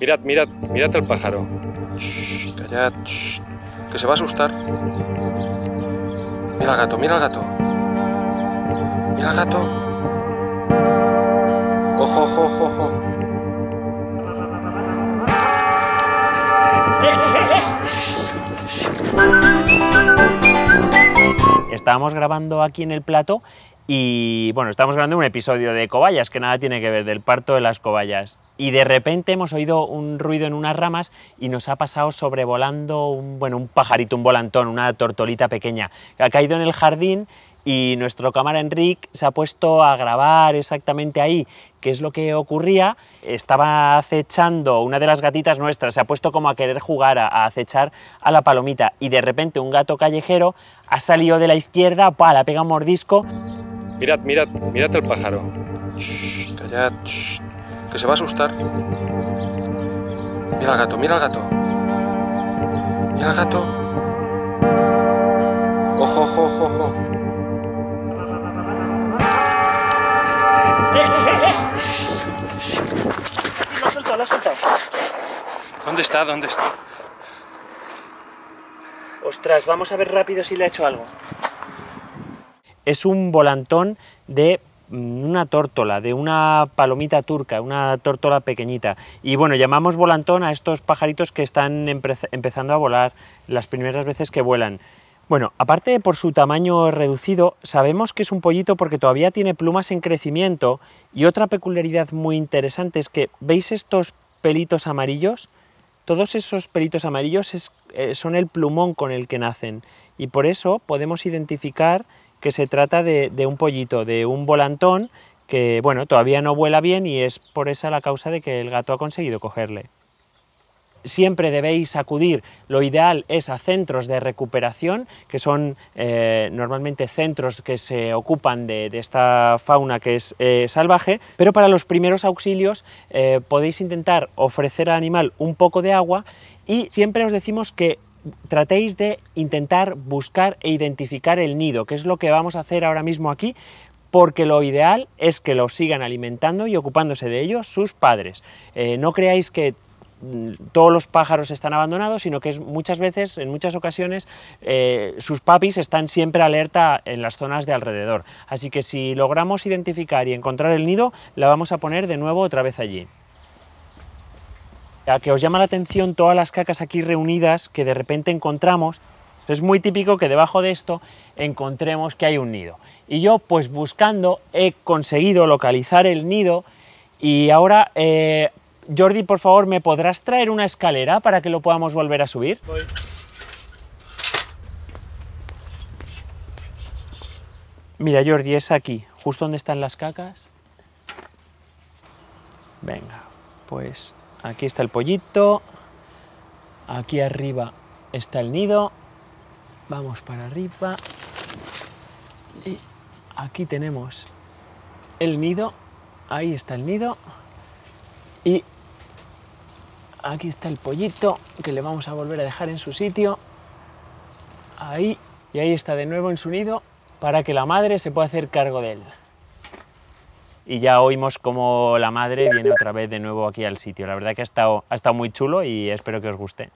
Mirad, mirad, mirad el pájaro. Shh, callad, shh, que se va a asustar. Mira al gato, mira al gato. Mira al gato. Ojo, ojo, ojo, ojo. Estábamos grabando aquí en el plato y bueno, estamos grabando un episodio de cobayas que nada tiene que ver del parto de las cobayas. Y de repente hemos oído un ruido en unas ramas y nos ha pasado sobrevolando un, bueno, un pajarito, un volantón, una tortolita pequeña. que Ha caído en el jardín y nuestro cámara Enric se ha puesto a grabar exactamente ahí qué es lo que ocurría. Estaba acechando una de las gatitas nuestras, se ha puesto como a querer jugar, a, a acechar a la palomita y de repente un gato callejero ha salido de la izquierda, pa, le ha pegado un mordisco Mirad, mirad, mirad el pájaro. Shh, callad, shh, que se va a asustar. Mira al gato, mira al gato. Mira al gato. Ojo, ojo, ojo, ojo. Lo ha soltado, lo ha soltado. ¿Dónde está? ¿Dónde está? Ostras, vamos a ver rápido si le ha hecho algo. Es un volantón de mm, una tórtola, de una palomita turca, una tórtola pequeñita. Y bueno, llamamos volantón a estos pajaritos que están empe- empezando a volar las primeras veces que vuelan. Bueno, aparte de por su tamaño reducido, sabemos que es un pollito porque todavía tiene plumas en crecimiento y otra peculiaridad muy interesante es que, ¿veis estos pelitos amarillos? Todos esos pelitos amarillos eh, son el plumón con el que nacen y por eso podemos identificar que se trata de, un pollito, de un volantón que bueno, todavía no vuela bien y es por esa la causa de que el gato ha conseguido cogerle. Siempre debéis acudir, lo ideal es a centros de recuperación, que son eh, normalmente centros que se ocupan de, de esta fauna que es eh, salvaje, pero para los primeros auxilios eh, podéis intentar ofrecer al animal un poco de agua y siempre os decimos que tratéis de intentar buscar e identificar el nido, que es lo que vamos a hacer ahora mismo aquí, porque lo ideal es que los sigan alimentando y ocupándose de ellos sus padres. Eh, no creáis que mm, todos los pájaros están abandonados, sino que es muchas veces, en muchas ocasiones, eh, sus papis están siempre alerta en las zonas de alrededor. Así que si logramos identificar y encontrar el nido, la vamos a poner de nuevo otra vez allí. A que os llama la atención todas las cacas aquí reunidas que de repente encontramos, es muy típico que debajo de esto encontremos que hay un nido. Y yo, pues buscando, he conseguido localizar el nido y ahora, eh, Jordi, por favor, ¿me podrás traer una escalera para que lo podamos volver a subir? Mira, Jordi, es aquí, justo donde están las cacas. Venga, pues aquí está el pollito, aquí arriba está el nido, vamos para arriba. Y aquí tenemos el nido, ahí está el nido. Y aquí está el pollito que le vamos a volver a dejar en su sitio, ahí. Y ahí está de nuevo en su nido para que la madre se pueda hacer cargo de él. Y ya oímos cómo la madre viene otra vez de nuevo aquí al sitio. La verdad que ha estado, ha estado muy chulo y espero que os guste.